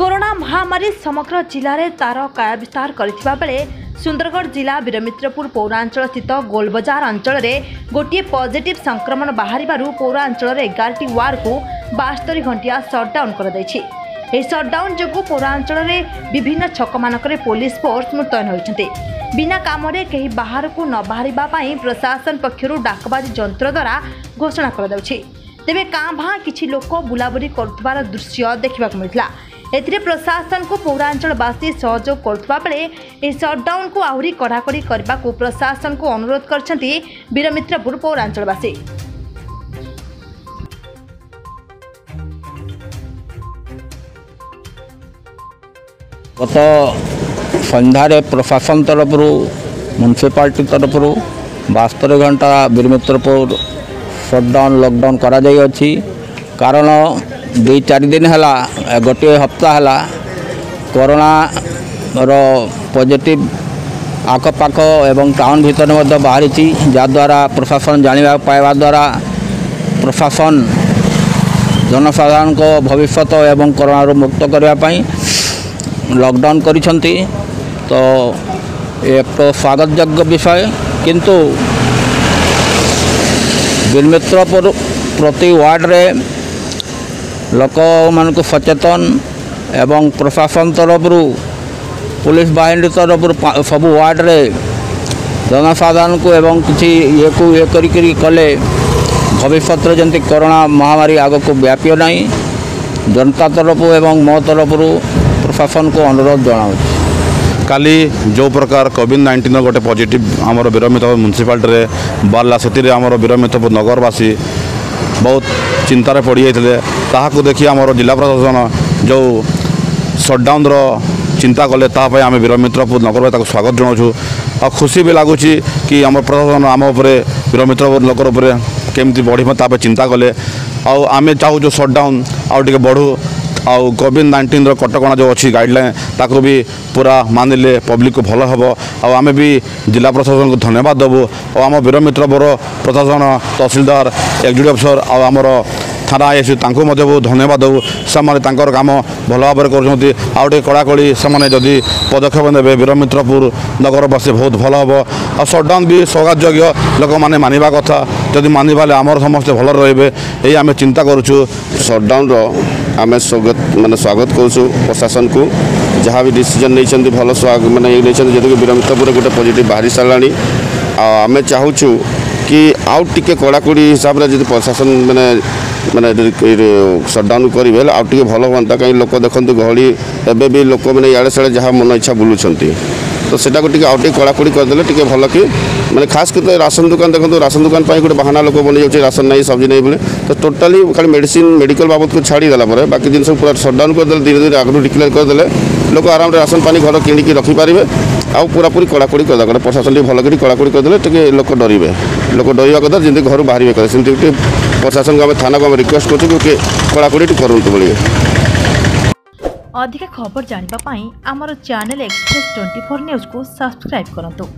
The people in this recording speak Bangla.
କରୋନା ମହାମାରୀ ସମଗ୍ର ଜିଲ୍ଲାରେ ତାର କାୟ ବିସ୍ତାର କରିଥିବା ବେଳେ ସୁନ୍ଦରଗଡ଼ ଜିଲ୍ଲା ବୀରମିତ୍ରପୁର ପୌରାଞ୍ଚଳସ୍ଥିତ ଗୋଲବଜାର ଅଞ୍ଚଳରେ ଗୋଟିଏ ପଜିଟିଭ୍ ସଂକ୍ରମଣ ବାହାରିବାରୁ ପୌରାଞ୍ଚଳର ଏଗାରଟି ୱାର୍ଡକୁ ବାସ୍ତରୀ ଘଣ୍ଟିଆ ସଟ୍ଡାଉନ୍ କରାଯାଇଛି ଏହି ସଟ୍ଡାଉନ୍ ଯୋଗୁଁ ପୌରାଞ୍ଚଳରେ ବିଭିନ୍ନ ଛକମାନଙ୍କରେ ପୋଲିସ ଫୋର୍ସ ମୁତୟନ ହୋଇଛନ୍ତି ବିନା କାମରେ କେହି ବାହାରକୁ ନ ବାହାରିବା ପାଇଁ ପ୍ରଶାସନ ପକ୍ଷରୁ ଡାକବାଜି ଯନ୍ତ୍ର ଦ୍ୱାରା ଘୋଷଣା କରାଯାଉଛି ତେବେ କାଁ ଭାଁ କିଛି ଲୋକ ବୁଲାବୁଲି କରୁଥିବାର ଦୃଶ୍ୟ ଦେଖିବାକୁ ମିଳିଥିଲା ଏଥିରେ ପ୍ରଶାସନକୁ ପୌରାଞ୍ଚଳବାସୀ ସହଯୋଗ କରୁଥିବା ବେଳେ ଏହି ସଟ୍ଡାଉନକୁ ଆହୁରି କଡ଼ାକଡ଼ି କରିବାକୁ ପ୍ରଶାସନକୁ ଅନୁରୋଧ କରିଛନ୍ତି ବୀରମିତ୍ରପୁର ପୌରାଞ୍ଚଳବାସୀ ଗତ ସନ୍ଧ୍ୟାରେ ପ୍ରଶାସନ ତରଫରୁ ମ୍ୟୁନିସିପାଲିଟି ତରଫରୁ ବାସ୍ତରି ଘଣ୍ଟା ବୀରମିତ୍ରପୁର ସଟ୍ଡାଉନ୍ ଲକ୍ଡାଉନ୍ କରାଯାଇଅଛି କାରଣ ଦୁଇ ଚାରି ଦିନ ହେଲା ଗୋଟିଏ ହପ୍ତା ହେଲା କରୋନାର ପଜିଟିଭ୍ ଆଖପାଖ ଏବଂ ଟାଉନ୍ ଭିତରେ ମଧ୍ୟ ବାହାରିଛି ଯାହାଦ୍ୱାରା ପ୍ରଶାସନ ଜାଣିବା ପାଇବା ଦ୍ୱାରା ପ୍ରଶାସନ ଜନସାଧାରଣଙ୍କ ଭବିଷ୍ୟତ ଏବଂ କରୋନାରୁ ମୁକ୍ତ କରିବା ପାଇଁ ଲକଡାଉନ୍ କରିଛନ୍ତି ତ ଏକ ସ୍ୱାଗତଯୋଗ୍ୟ ବିଷୟ କିନ୍ତୁ ବିଲ୍ମିତ୍ର ପ୍ରତି ୱାର୍ଡ଼ରେ ଲୋକମାନଙ୍କୁ ସଚେତନ ଏବଂ ପ୍ରଶାସନ ତରଫରୁ ପୁଲିସ ବାହିନୀ ତରଫରୁ ସବୁ ୱାର୍ଡ଼ରେ ଜନସାଧାରଣଙ୍କୁ ଏବଂ କିଛି ଇଏକୁ ଇଏ କରିକିରି କଲେ ଭବିଷ୍ୟତରେ ଯେମିତି କରୋନା ମହାମାରୀ ଆଗକୁ ବ୍ୟାପିବ ନାହିଁ ଜନତା ତରଫରୁ ଏବଂ ମୋ ତରଫରୁ ପ୍ରଶାସନକୁ ଅନୁରୋଧ ଜଣାଉଛି କାଲି ଯେଉଁ ପ୍ରକାର কোভিড ନାଇଣ୍ଟିନ୍ର ଗୋଟେ ପଜିଟିଭ୍ ଆମର ବିରମିତ ମ୍ୟୁନିସିପାଲିଟିରେ ବାହାରିଲା ସେଥିରେ ଆମର ବିରମିତ ନଗରବାସୀ ବହୁତ ଚିନ୍ତାରେ ପଡ଼ିଯାଇଥିଲେ ତାହାକୁ ଦେଖି ଆମର ଜିଲ୍ଲା ପ୍ରଶାସନ ଯେଉଁ ସଟ୍ଡାଉନ୍ର ଚିନ୍ତା କଲେ ତା ପାଇଁ ଆମେ ବୀରମିତ୍ରପୁର ନଗରରେ ତାକୁ ସ୍ୱାଗତ ଜଣାଉଛୁ ଆଉ ଖୁସି ବି ଲାଗୁଛି କି ଆମ ପ୍ରଶାସନ ଆମ ଉପରେ ବୀରମିତ୍ରପୁର ନଗର ଉପରେ କେମିତି ବଢ଼ିବ ତା ପାଇଁ ଚିନ୍ତା କଲେ ଆଉ ଆମେ ଚାହୁଁଛୁ ସଟ୍ଡାଉନ୍ ଆଉ ଟିକେ ବଢ଼ୁ ଆଉ କୋଭିଡ଼ ନାଇଣ୍ଟିନ୍ର କଟକଣା ଯେଉଁ ଅଛି ଗାଇଡ଼ଲାଇନ୍ ତାକୁ ବି ପୁରା ମାନିଲେ ପବ୍ଲିକକୁ ଭଲ ହେବ ଆଉ ଆମେ ବି ଜିଲ୍ଲା ପ୍ରଶାସନକୁ ଧନ୍ୟବାଦ ଦେବୁ ଆଉ ଆମ ବୀର ମିତ୍ର ବର ପ୍ରଶାସନ ତହସିଲଦାର ଏକ୍ଜିକ୍ୟୁଟିଭ୍ ଅଫିସର ଆଉ ଆମର থানা আইএসি তাঁকু মধ্যে বহু ধন্যবাদ দেবু সে তাঁর কাম ভাল ভাবে করছেন আউ টিকি কড়াকড়ি সে যদি পদক্ষেপ নেবে বীরমিত্রপুর নগরবাসী বহুত ভাল হব আর সটডাউন বি সৌগাতযোগ্য লোক মানে মানবা কথা যদি মানিবালে আমার সমস্তে ভাল রহবে এই আমি চিন্তা করছু সটডাউনর आम स्वागत मान स्वागत करुँ प्रशासन को जहाँ भी डिसीजन नहीं भल मैंने ये नहीं जेहेतु विरमितपुर गोटे पजिट बाहरी सारा आम चाहू कि आउ टे कड़ाकड़ी हिसाब से प्रशासन मैंने ମାନେ सटडाउन କରିବେ ହେଲେ ଆଉ ଟିକେ ଭଲ ହୁଅନ୍ତା କାହିଁକି ଲୋକ ଦେଖନ୍ତୁ ଗହଳି ଏବେ ବି ଲୋକମାନେ ଇଆଡ଼େ ସିଆଡ଼େ ଯାହା ମନ ଇଚ୍ଛା ବୁଲୁଛନ୍ତି তো সেটাকে টিকে আউ টিকে কড়াকড়ি করেদেলে টিকে ভাল কি মানে খাস করে রাসন দোকান দেখুন রাসন দোকান পাই গোটে বাহানা লোক বনে যাচ্ছে রাসন নাই সবজি নাই বলে তো টোটালি খালি মেডিসিন মেডিকাল বাবদকে ছাড়ি দেলা পরে বাকি জিনিস পুরা সটডাউন করেদেলে ধীরে ধীরে আগু ডিক্লেয়ার করেদেলে লোক আরামে রাসন পানি ঘর কিনিকি রখিপারে আউ পুরাপুরি কড়াকড়ি করা কথা প্রশাসন টিকে ভাল কি কড়াকড়ি করেদেলে টিকে লোক ডরবে লোক ডরিবা কথা যেমনি ঘর বাহারে কথা সেমতি প্রশাসনকে আমি থানাকে আমি রিকোয়েস্ট করছি কড়াকড়ি করতু বলে ଅଧିକ ଖବର ଜାଣିବା ପାଇଁ ଆମର ଚ୍ୟାନେଲ୍ ଏକ୍ସପ୍ରେସ୍ ଟ୍ୱେଣ୍ଟି ଫୋର୍ ନ୍ୟୁଜ୍କୁ ସବସ୍କ୍ରାଇବ୍ କରନ୍ତୁ